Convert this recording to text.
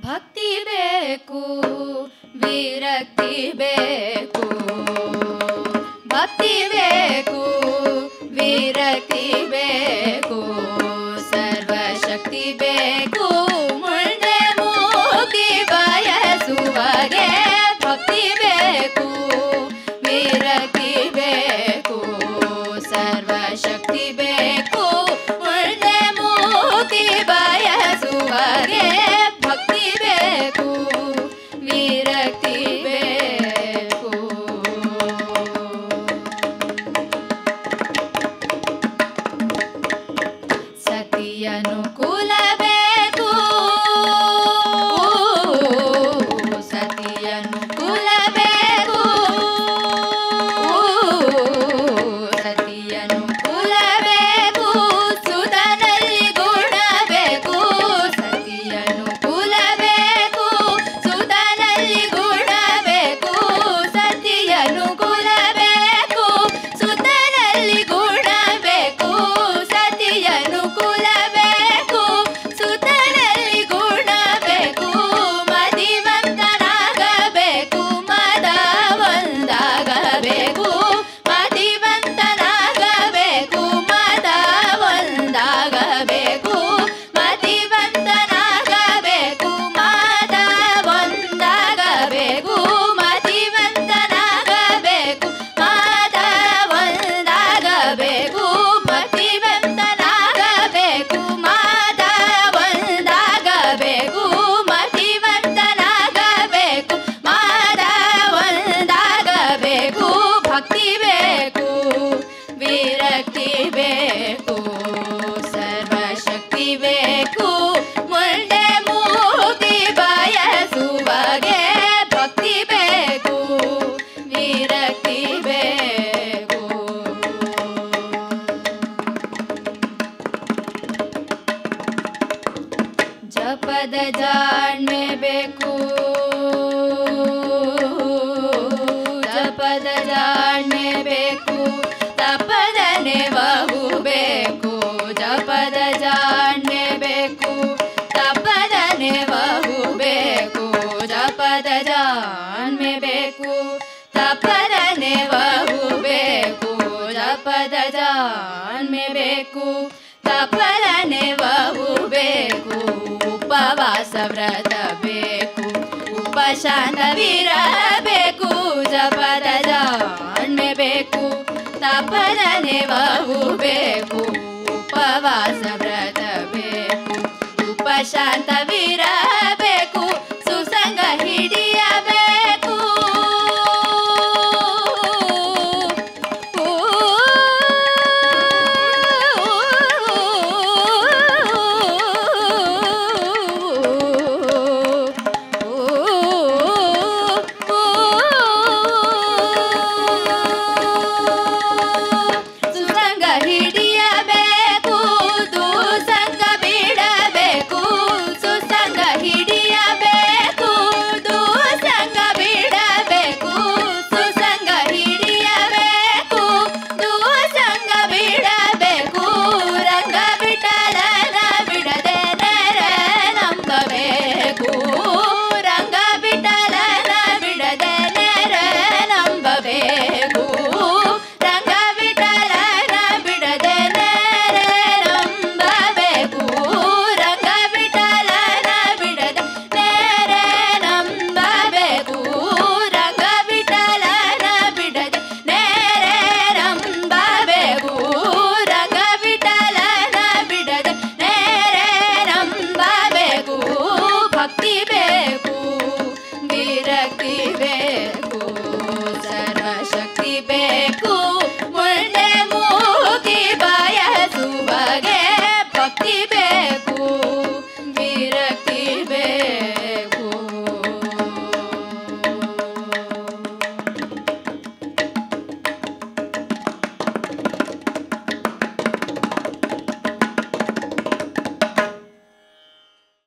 ಭಕ್ತಿ ಬೇಕು ವಿರಕ್ತಿ ಬೇಕು. ಭಕ್ತಿ ಬೇಕು. ಪದ ಜಾಣ್ಮೆಬೇಕು ತಪದ ಜಾಣ್ಮೆಬೇಕು ತಪದ ನೆವವು ಬೇಕು. ಜಪದ ಬೇಕು. ತಪದ ನೆವವು ಬೇಕು. ಜಪದ ಬೇಕು. ತಪದ ನೆವವು ಬೇಕು. ಜಪದ ಬೇಕು. ತಪಲನೆವವು ಬೇಕು ಉಪವಾಸ ವ್ರತ ಬೇಕು ಉಪಶಾನವಿರಬೇಕು? ಜಪದ ಜಾಣ್ಮೆ ಬೇಕು ತಪಲನೆವವು ಬೇಕು